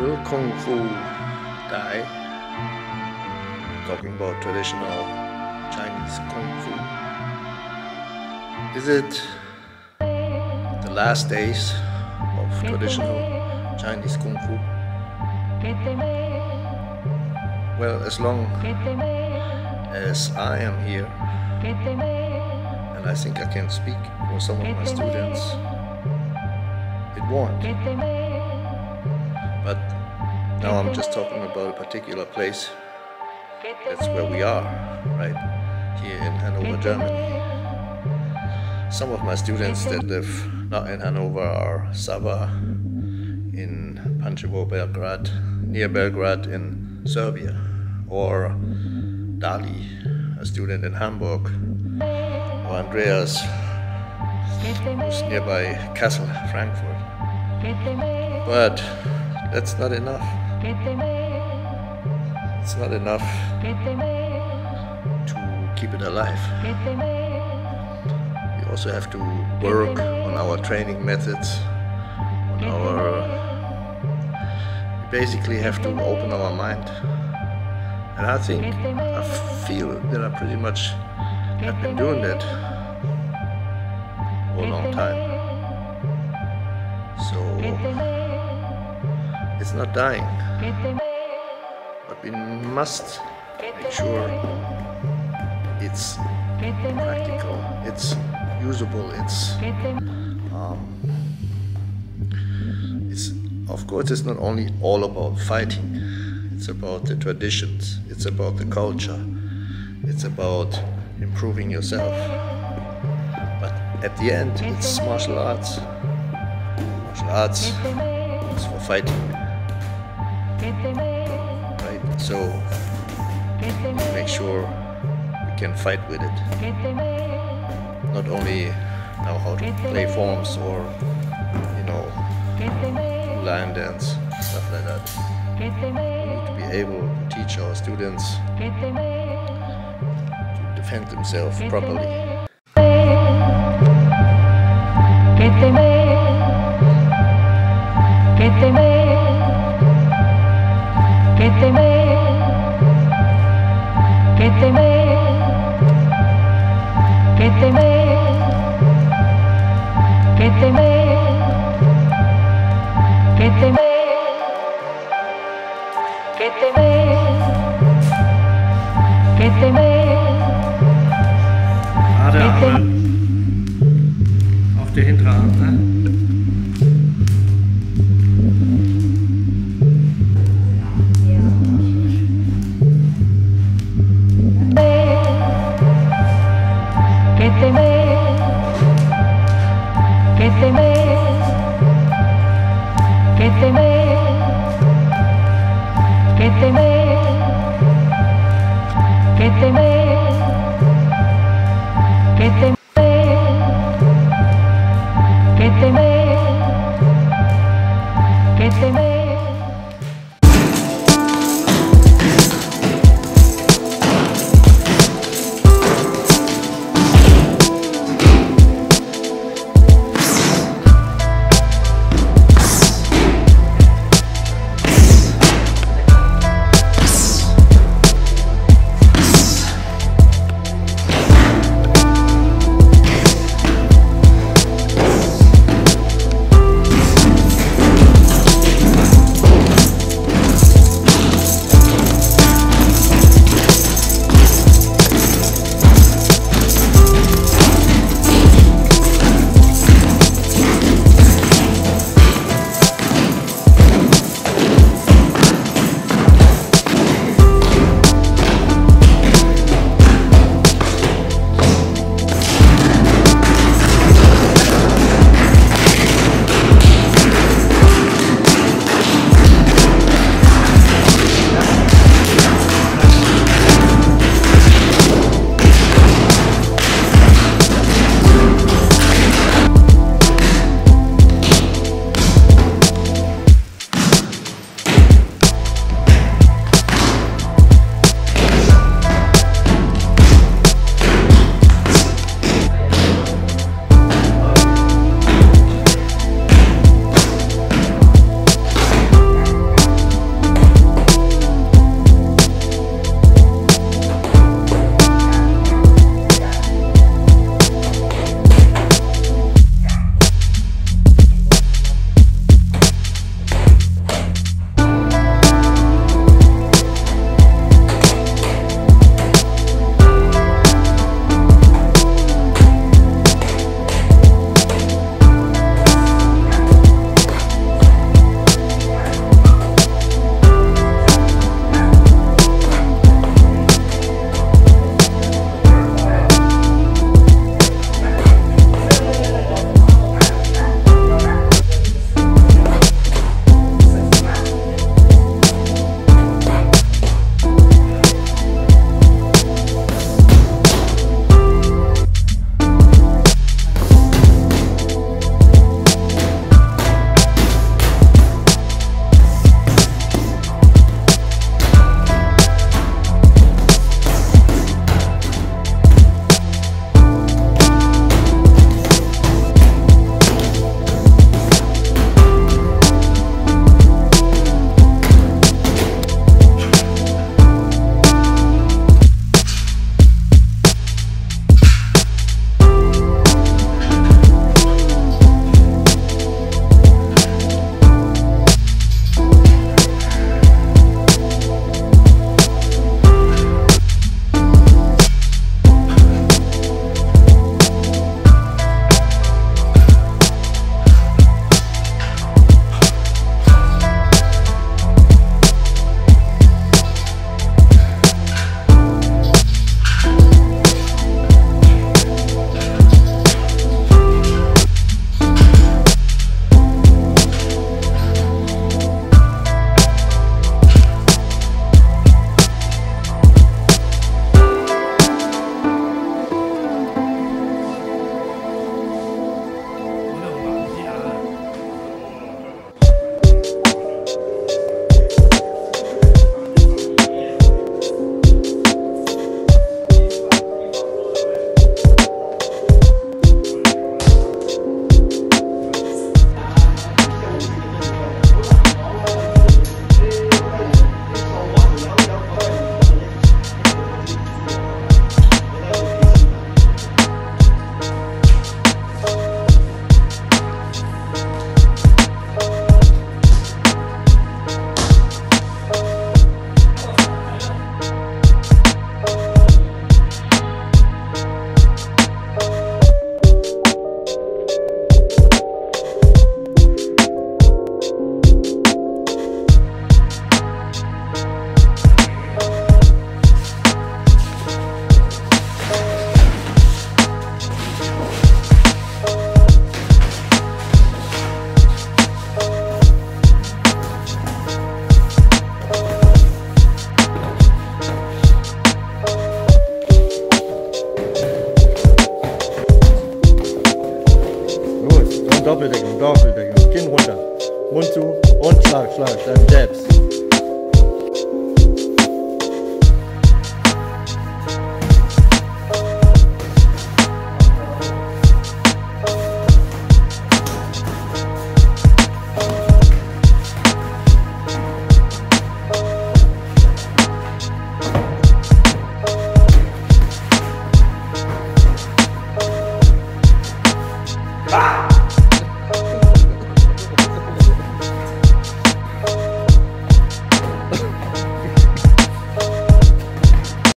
Will Kung Fu die? Talking about traditional Chinese Kung Fu. Is it the last days of traditional Chinese Kung Fu? Well, as long as I am here, and I think I can speak for some of my students, it won't. But now I'm just talking about a particular place. That's where we are, right? Here in Hanover, Germany. Some of my students that live not in Hanover are Sava in Pančevo, Belgrade, near Belgrade in Serbia, or Dali, a student in Hamburg, or Andreas, who's nearby Kassel, Frankfurt. But that's not enough. It's not enough to keep it alive. We also have to work on our training methods, on our. We basically have to open our mind. And I think, I feel that I pretty much have been doing that for a long time. So it's not dying. But we must make sure it's practical, it's usable, it's um, it's of course it's not only all about fighting, it's about the traditions, it's about the culture, it's about improving yourself. But at the end it's martial arts. Martial arts is for fighting. Right? So make sure we can fight with it. Not only know how to play forms or you know line dance, stuff like that. We need to be able to teach our students to defend themselves properly. que te ve, que te ve. Ah. Auf der Hinterarm, ne? Doppeldeckung,